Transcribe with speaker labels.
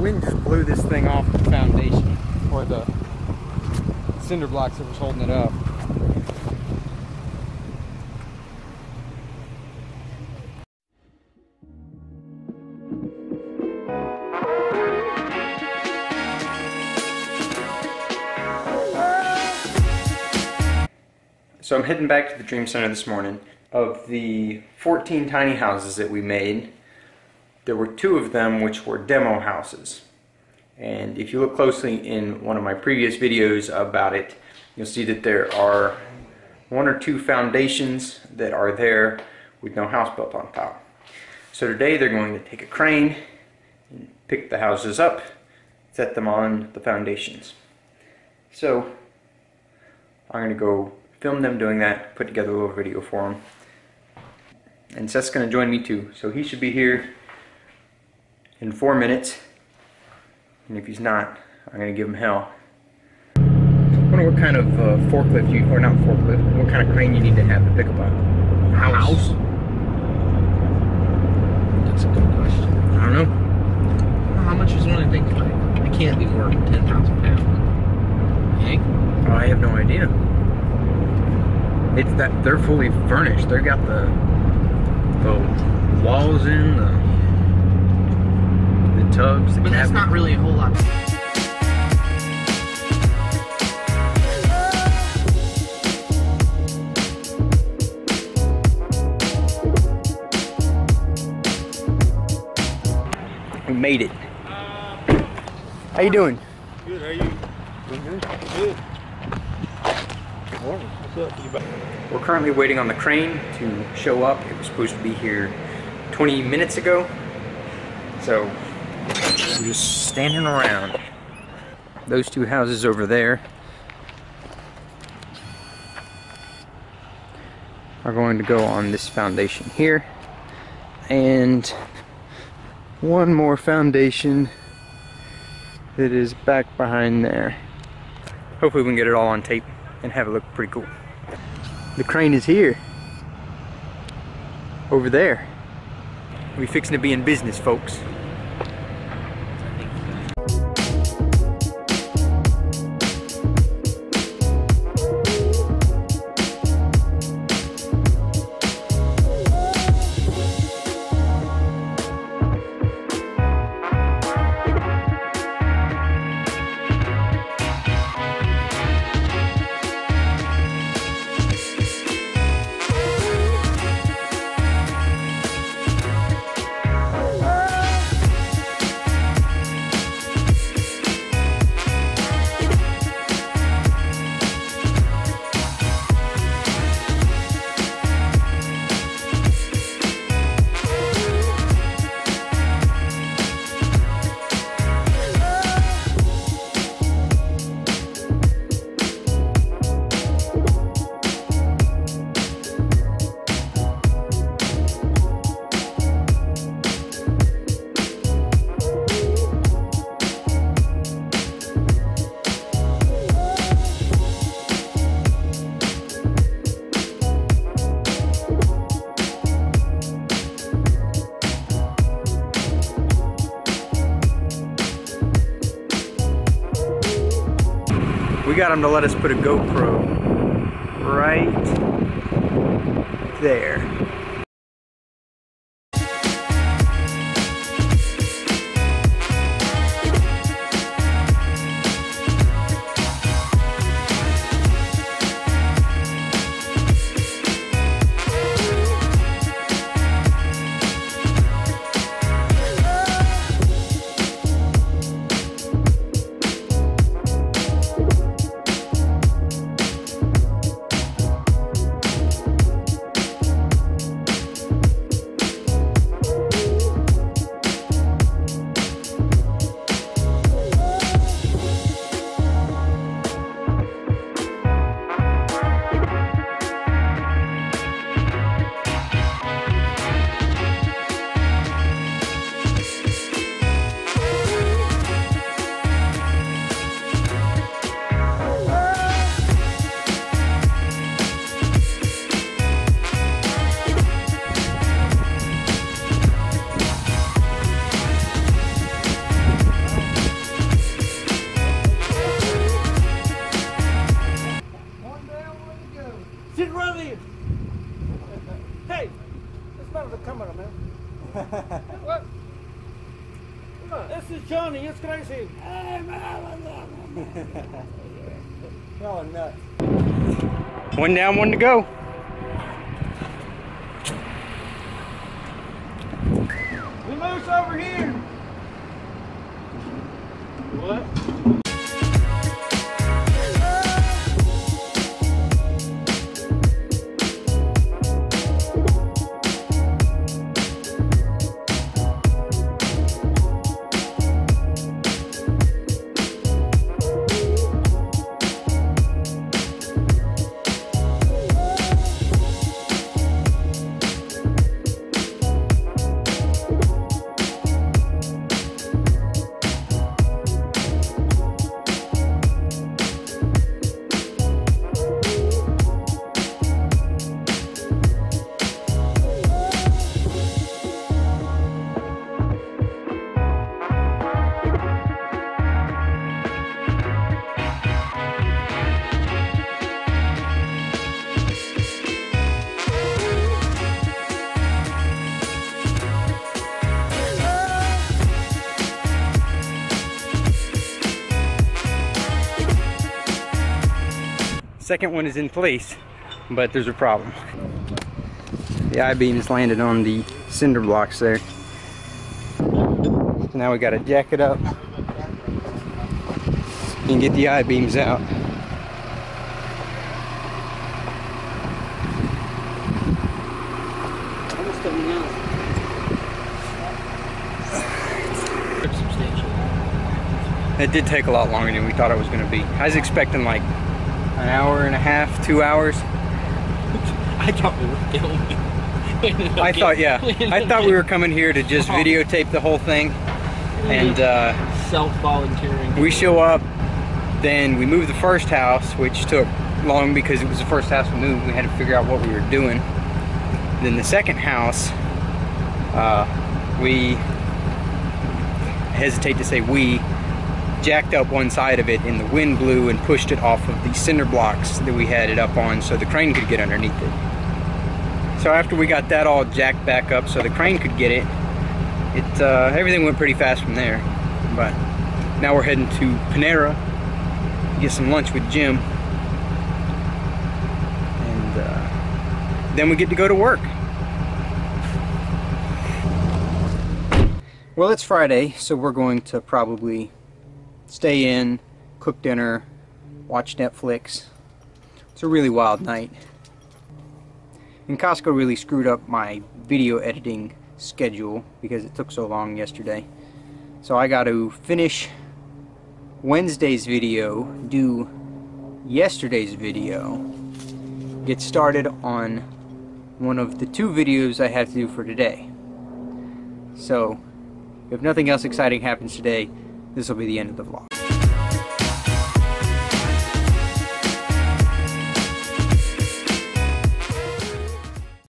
Speaker 1: wind just blew this thing off the foundation, or the cinder blocks that was holding it up. So I'm heading back to the Dream Center this morning. Of the 14 tiny houses that we made, there were two of them which were demo houses. And if you look closely in one of my previous videos about it, you'll see that there are one or two foundations that are there with no house built on top. So today they're going to take a crane and pick the houses up, set them on the foundations. So I'm going to go film them doing that, put together a little video for them. And Seth's going to join me too, so he should be here in four minutes. And if he's not, I'm going to give him hell. I wonder what kind of uh, forklift you, or not forklift, what kind of crane you need to have to pick up a house.
Speaker 2: House? That's a good question.
Speaker 1: I don't know.
Speaker 2: How much is one of things like? It can't be more than 10,000 pounds. Hey?
Speaker 1: Oh, I have no idea. It's that they're fully furnished. They've got the the walls in, the the tubs, the
Speaker 2: But that's not really a whole lot.
Speaker 1: We made it. How you doing?
Speaker 3: Good, how are you? Doing good. Good. Morning. What's up? You back?
Speaker 1: We're currently waiting on the crane to show up. It was supposed to be here 20 minutes ago. So we're just standing around. Those two houses over there are going to go on this foundation here. And one more foundation that is back behind there. Hopefully we can get it all on tape and have it look pretty cool. The crane is here. Over there. We fixing to be in business, folks. We got him to let us put a GoPro right there.
Speaker 4: Sit right there. Hey, it's better the camera, man. what? Look, this is Johnny. It's crazy. Hey, man.
Speaker 5: Oh, nuts.
Speaker 1: One down, one to go.
Speaker 4: We moose over here. What?
Speaker 1: Second one is in place, but there's a problem. The I-beam is landed on the cinder blocks there. So now we gotta jack it up and get the I-beams out. It did take a lot longer than we thought it was gonna be. I was expecting like an hour and a half, two hours.
Speaker 2: I thought we were filming.
Speaker 1: I thought, yeah, I thought we were coming here to just videotape the whole thing. And uh,
Speaker 2: self-volunteering.
Speaker 1: we show up, then we move the first house, which took long because it was the first house we moved. We had to figure out what we were doing. Then the second house, uh, we hesitate to say we jacked up one side of it and the wind blew and pushed it off of the cinder blocks that we had it up on so the crane could get underneath it. So after we got that all jacked back up so the crane could get it, it uh, everything went pretty fast from there. But now we're heading to Panera to get some lunch with Jim. And uh, then we get to go to work. Well, it's Friday, so we're going to probably stay in, cook dinner, watch Netflix. It's a really wild night. And Costco really screwed up my video editing schedule because it took so long yesterday. So I got to finish Wednesday's video, do yesterday's video, get started on one of the two videos I have to do for today. So, if nothing else exciting happens today, this will be the end of the vlog.